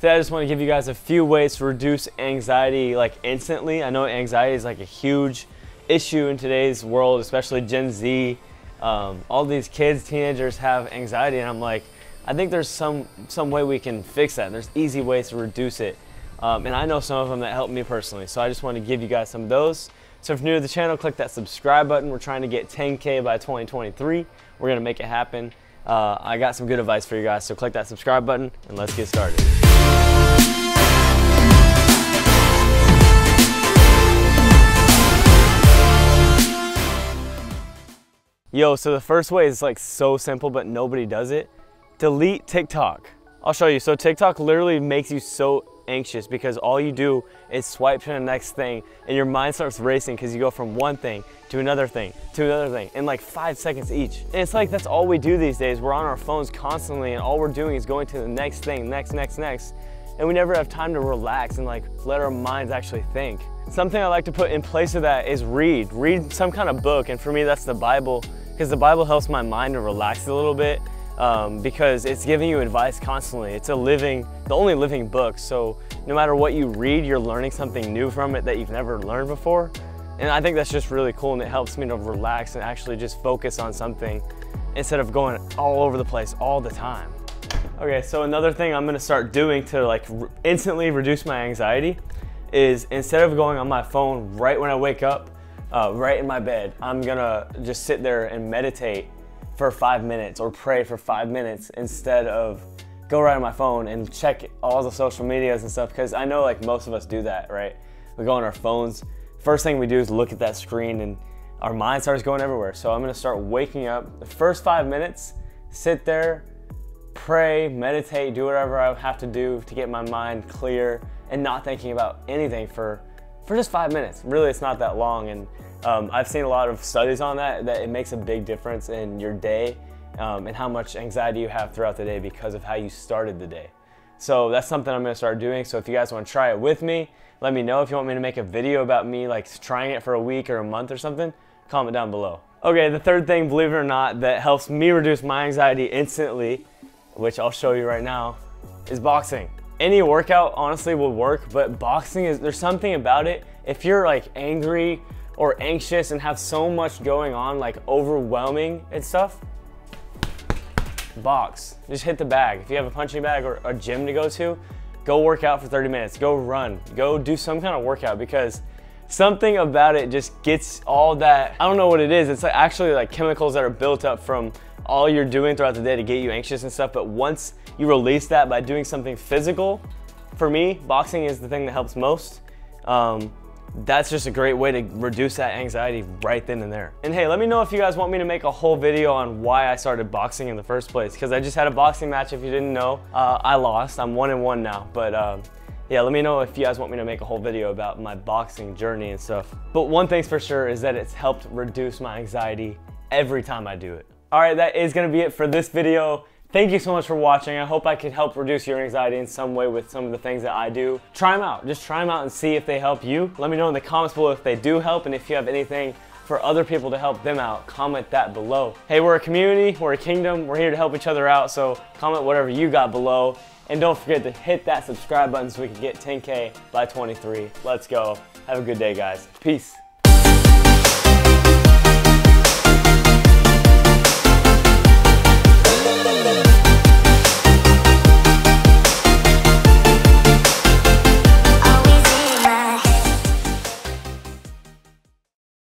Today I just want to give you guys a few ways to reduce anxiety like instantly. I know anxiety is like a huge issue in today's world, especially Gen Z. Um, all these kids, teenagers have anxiety and I'm like, I think there's some, some way we can fix that. There's easy ways to reduce it. Um, and I know some of them that helped me personally. So I just want to give you guys some of those. So if you're new to the channel, click that subscribe button. We're trying to get 10K by 2023. We're gonna make it happen. Uh, I got some good advice for you guys. So click that subscribe button and let's get started. Yo, so the first way is like so simple, but nobody does it. Delete TikTok. I'll show you. So TikTok literally makes you so anxious because all you do is swipe to the next thing and your mind starts racing because you go from one thing to another thing to another thing in like five seconds each. And it's like that's all we do these days. We're on our phones constantly and all we're doing is going to the next thing, next, next, next. And we never have time to relax and like let our minds actually think. Something I like to put in place of that is read. Read some kind of book and for me that's the Bible because the Bible helps my mind to relax a little bit um, because it's giving you advice constantly. It's a living, the only living book. So no matter what you read, you're learning something new from it that you've never learned before. And I think that's just really cool and it helps me to relax and actually just focus on something instead of going all over the place all the time. Okay, so another thing I'm gonna start doing to like instantly reduce my anxiety is instead of going on my phone right when I wake up, uh, right in my bed. I'm gonna just sit there and meditate for five minutes or pray for five minutes instead of go right on my phone and check all the social medias and stuff because I know like most of us do that, right? We go on our phones. First thing we do is look at that screen and our mind starts going everywhere. So I'm gonna start waking up. The first five minutes, sit there, pray, meditate, do whatever I have to do to get my mind clear and not thinking about anything for for just five minutes. Really, it's not that long. And um, I've seen a lot of studies on that, that it makes a big difference in your day um, and how much anxiety you have throughout the day because of how you started the day. So that's something I'm gonna start doing. So if you guys wanna try it with me, let me know if you want me to make a video about me like trying it for a week or a month or something, comment down below. Okay, the third thing, believe it or not, that helps me reduce my anxiety instantly, which I'll show you right now, is boxing any workout honestly will work, but boxing is, there's something about it. If you're like angry or anxious and have so much going on, like overwhelming and stuff, box. Just hit the bag. If you have a punching bag or a gym to go to, go work out for 30 minutes, go run, go do some kind of workout because something about it just gets all that, I don't know what it is. It's like actually like chemicals that are built up from all you're doing throughout the day to get you anxious and stuff. But once you release that by doing something physical, for me, boxing is the thing that helps most. Um, that's just a great way to reduce that anxiety right then and there. And hey, let me know if you guys want me to make a whole video on why I started boxing in the first place, because I just had a boxing match, if you didn't know. Uh, I lost, I'm one and one now, but um, yeah, let me know if you guys want me to make a whole video about my boxing journey and stuff. But one thing's for sure is that it's helped reduce my anxiety every time I do it. All right, that is gonna be it for this video. Thank you so much for watching. I hope I could help reduce your anxiety in some way with some of the things that I do. Try them out. Just try them out and see if they help you. Let me know in the comments below if they do help and if you have anything for other people to help them out, comment that below. Hey, we're a community, we're a kingdom, we're here to help each other out, so comment whatever you got below. And don't forget to hit that subscribe button so we can get 10K by 23. Let's go. Have a good day, guys. Peace.